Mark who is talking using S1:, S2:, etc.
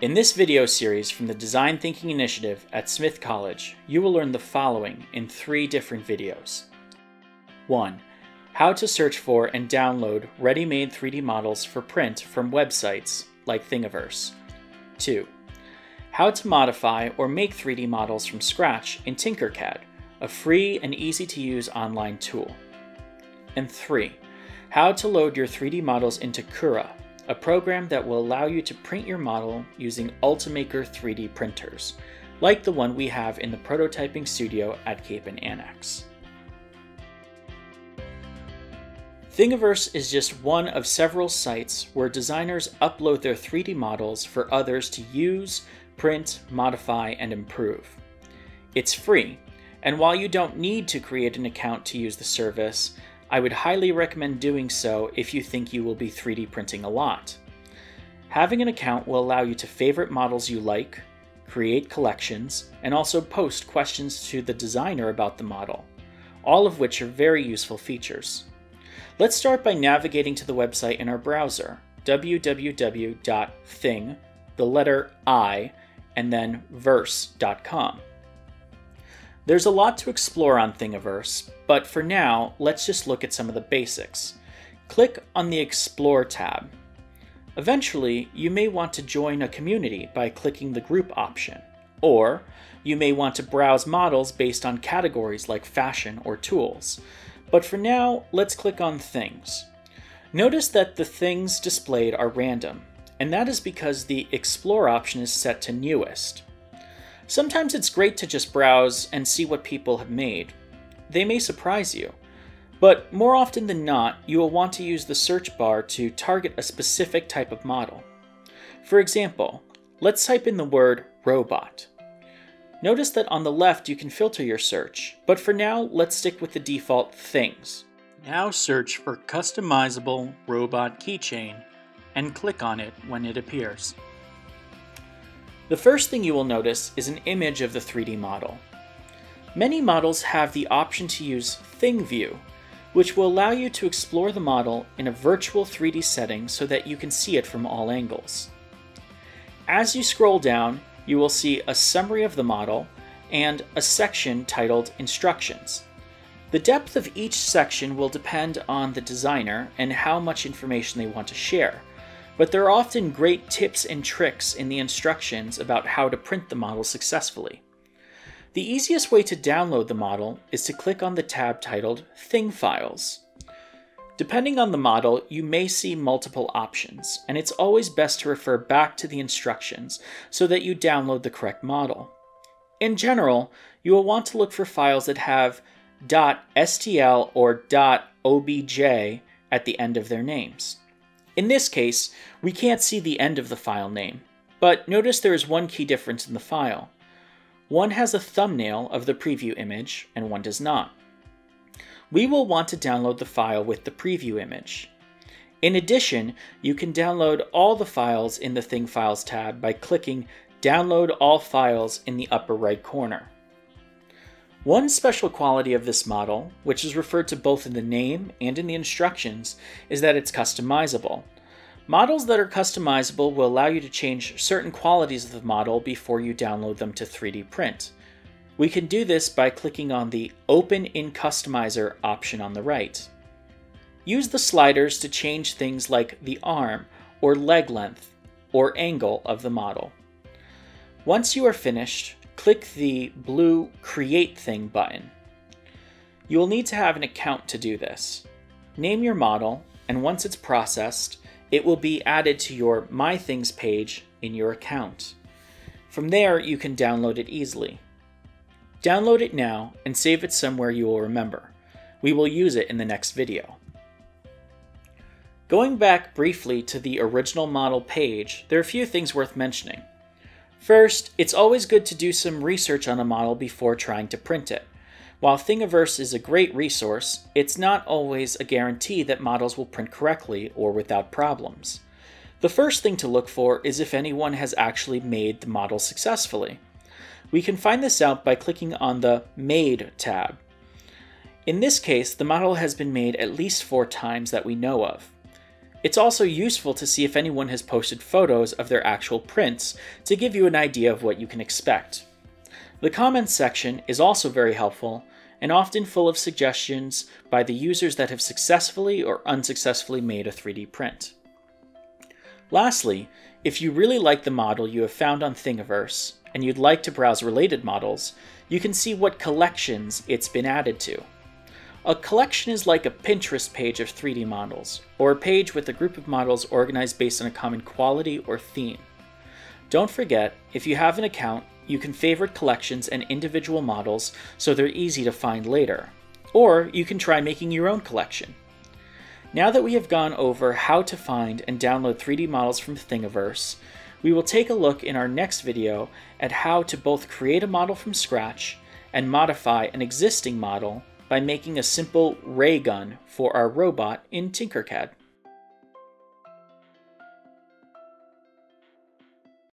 S1: In this video series from the Design Thinking Initiative at Smith College, you will learn the following in three different videos. 1. How to search for and download ready-made 3D models for print from websites like Thingiverse. 2. How to modify or make 3D models from scratch in Tinkercad, a free and easy-to-use online tool. And 3. How to load your 3D models into Cura, a program that will allow you to print your model using Ultimaker 3D printers, like the one we have in the prototyping studio at Capen Annex. Thingiverse is just one of several sites where designers upload their 3D models for others to use, print, modify, and improve. It's free, and while you don't need to create an account to use the service, I would highly recommend doing so if you think you will be 3D printing a lot. Having an account will allow you to favorite models you like, create collections, and also post questions to the designer about the model, all of which are very useful features. Let's start by navigating to the website in our browser, www.thing, the letter I, and then verse.com. There's a lot to explore on Thingiverse, but for now, let's just look at some of the basics. Click on the Explore tab. Eventually, you may want to join a community by clicking the group option, or you may want to browse models based on categories like fashion or tools. But for now, let's click on Things. Notice that the things displayed are random, and that is because the Explore option is set to Newest. Sometimes it's great to just browse and see what people have made. They may surprise you. But more often than not, you will want to use the search bar to target a specific type of model. For example, let's type in the word robot. Notice that on the left you can filter your search, but for now let's stick with the default things. Now search for customizable robot keychain and click on it when it appears. The first thing you will notice is an image of the 3D model. Many models have the option to use Thing View, which will allow you to explore the model in a virtual 3D setting so that you can see it from all angles. As you scroll down, you will see a summary of the model and a section titled Instructions. The depth of each section will depend on the designer and how much information they want to share, but there are often great tips and tricks in the instructions about how to print the model successfully. The easiest way to download the model is to click on the tab titled Thing Files. Depending on the model, you may see multiple options, and it's always best to refer back to the instructions so that you download the correct model. In general, you will want to look for files that have .stl or .obj at the end of their names. In this case, we can't see the end of the file name, but notice there is one key difference in the file. One has a thumbnail of the preview image, and one does not. We will want to download the file with the preview image. In addition, you can download all the files in the Thing Files tab by clicking Download All Files in the upper right corner. One special quality of this model, which is referred to both in the name and in the instructions, is that it's customizable. Models that are customizable will allow you to change certain qualities of the model before you download them to 3D print. We can do this by clicking on the Open in Customizer option on the right. Use the sliders to change things like the arm or leg length or angle of the model. Once you are finished, click the blue Create Thing button. You will need to have an account to do this. Name your model, and once it's processed, it will be added to your My Things page in your account. From there, you can download it easily. Download it now and save it somewhere you will remember. We will use it in the next video. Going back briefly to the original model page, there are a few things worth mentioning. First, it's always good to do some research on a model before trying to print it. While Thingiverse is a great resource, it's not always a guarantee that models will print correctly or without problems. The first thing to look for is if anyone has actually made the model successfully. We can find this out by clicking on the Made tab. In this case, the model has been made at least four times that we know of. It's also useful to see if anyone has posted photos of their actual prints to give you an idea of what you can expect. The comments section is also very helpful and often full of suggestions by the users that have successfully or unsuccessfully made a 3D print. Lastly, if you really like the model you have found on Thingiverse and you'd like to browse related models, you can see what collections it's been added to. A collection is like a Pinterest page of 3D models, or a page with a group of models organized based on a common quality or theme. Don't forget, if you have an account, you can favorite collections and individual models so they're easy to find later. Or you can try making your own collection. Now that we have gone over how to find and download 3D models from Thingiverse, we will take a look in our next video at how to both create a model from scratch and modify an existing model by making a simple ray gun for our robot in Tinkercad.